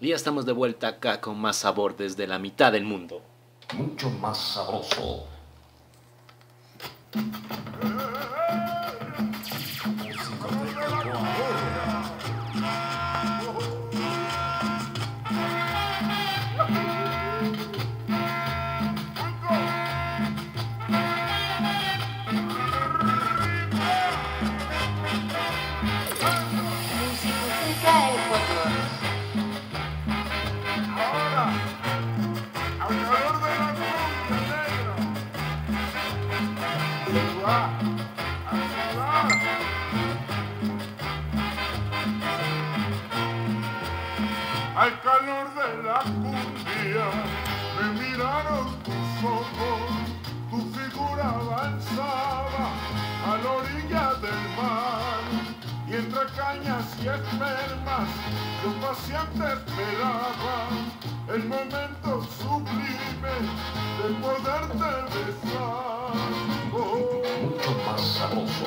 Y ya estamos de vuelta acá con más sabor desde la mitad del mundo. Mucho más sabroso. Al calor de la cumbia me miraron tus ojos, tu figura avanzaba a la orilla del mar. Y entre cañas y espermas los pacientes esperaban el momento sublime de poderte besar.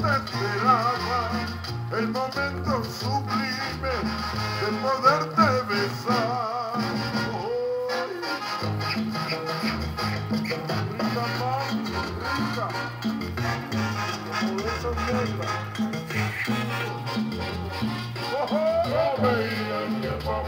te esperaba el momento sublime de poderte besar. Hoy, rica, mami, rica, como esa negra.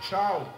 Tchau.